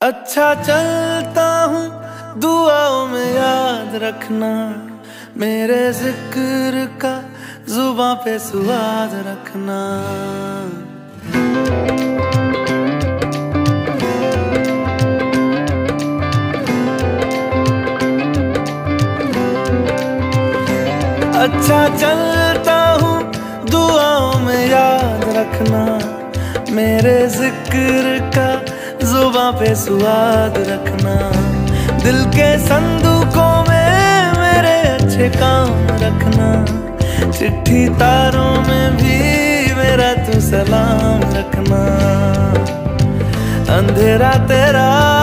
अच्छा चलता हूँ, दुआओं में याद रखना। मेरे ज़िक्र का जुबा पे सुवाद रखना। अच्छा चलता हूँ, दुआओं में याद रखना। मेरे ज़िक्र का पे स्वाद रखना। दिल के संदूकों में मेरे अच्छे काम रखना। चिट्ठी तारों में भी मेरा तू सलाम रखना। अंधेरा तेरा